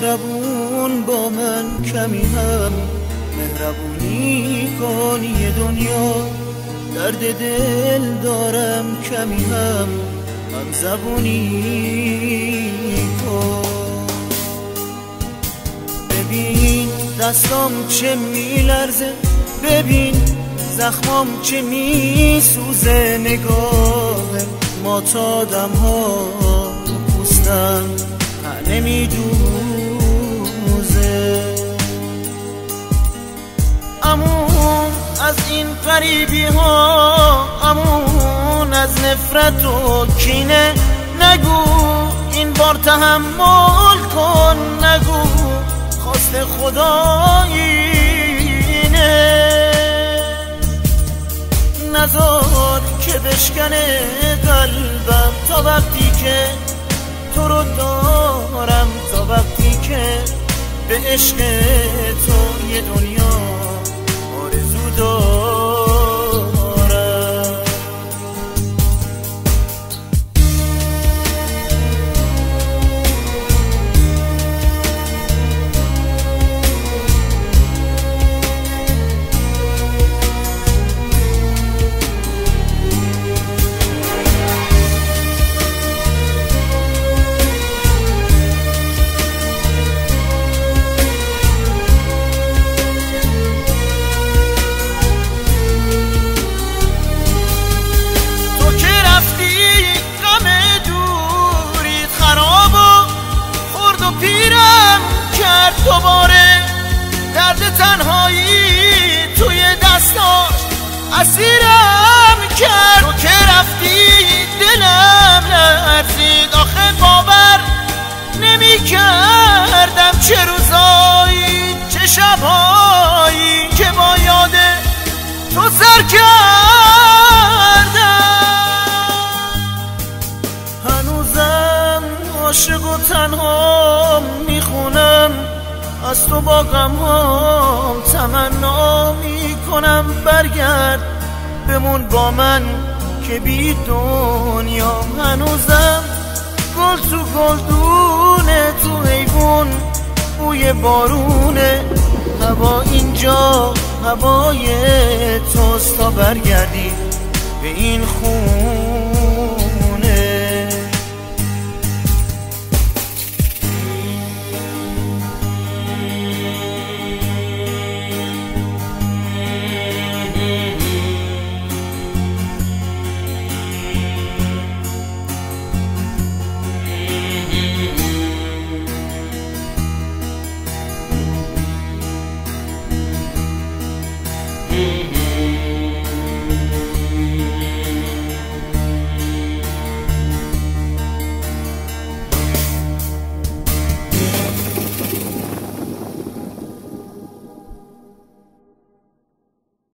مهربون با من کمی هم مهربونی کنی دنیا. درد دل دارم کمی هم هم زبونی کن ببین دستام چه میلرزه ببین زخمام چه میسوزه. نگاه ما تا دم ها پوستم نمیدوزه این قریبی ها امون از نفرت و کینه. نگو این بار تحمل کن نگو خواست خدایینه نزار که بشکنه قلبم تا وقتی که تو رو دارم تا وقتی که به عشق تو یه دنیا دوباره درد تنهایی توی دستاش اسیرم کرد. تو که رفتی دلم لرزید. آخه باور نمی کردم چه روزایی چه شبهایی که با یاده تو سر کردم. هنوزم عاشق و تنها می‌خونم. از تو با غم هم تمنا می‌کنم برگرد. بمون با من که بی دنیا هنوزم. گل تو گلدونه تو حیوون بوی بارونه. هوا اینجا هوای توست. تا برگردی به این خون.